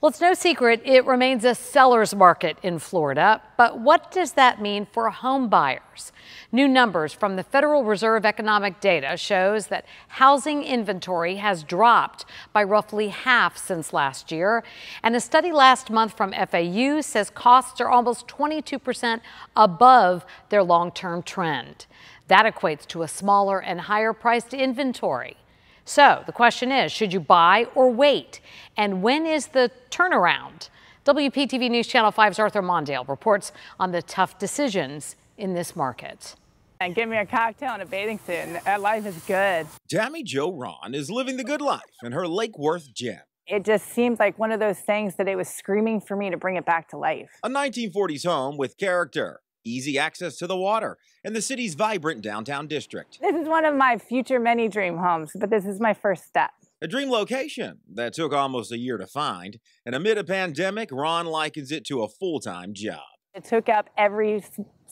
Well, it's no secret it remains a seller's market in Florida, but what does that mean for home buyers? New numbers from the Federal Reserve Economic Data shows that housing inventory has dropped by roughly half since last year, and a study last month from FAU says costs are almost 22% above their long-term trend. That equates to a smaller and higher priced inventory. So the question is, should you buy or wait? And when is the turnaround? WPTV News Channel 5's Arthur Mondale reports on the tough decisions in this market. And give me a cocktail and a bathing suit, and that life is good. Tammy Jo Ron is living the good life in her Lake Worth gem. It just seems like one of those things that it was screaming for me to bring it back to life. A 1940s home with character easy access to the water, and the city's vibrant downtown district. This is one of my future many dream homes, but this is my first step. A dream location that took almost a year to find, and amid a pandemic, Ron likens it to a full time job. It took up every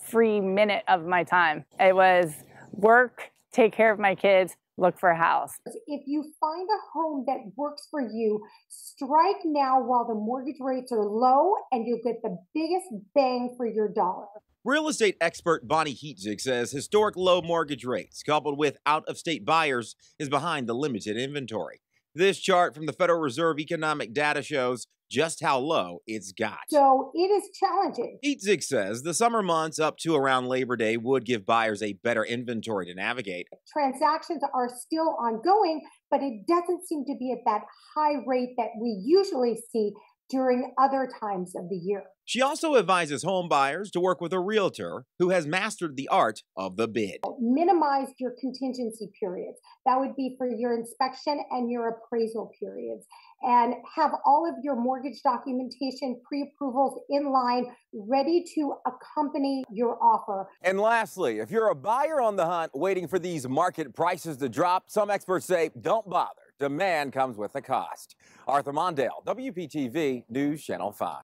free minute of my time. It was work, take care of my kids, look for a house. If you find a home that works for you, strike now while the mortgage rates are low and you'll get the biggest bang for your dollar. Real estate expert Bonnie Heatzig says historic low mortgage rates coupled with out of state buyers is behind the limited inventory. This chart from the Federal Reserve economic data shows just how low it's got. So it is challenging. Heatzig says the summer months up to around Labor Day would give buyers a better inventory to navigate. Transactions are still ongoing, but it doesn't seem to be at that high rate that we usually see during other times of the year. She also advises home buyers to work with a realtor who has mastered the art of the bid. Oh, minimize your contingency periods. That would be for your inspection and your appraisal periods. And have all of your mortgage documentation, pre approvals in line, ready to accompany your offer. And lastly, if you're a buyer on the hunt waiting for these market prices to drop, some experts say don't bother. Demand comes with a cost. Arthur Mondale, WPTV News Channel 5.